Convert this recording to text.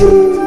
Ooh.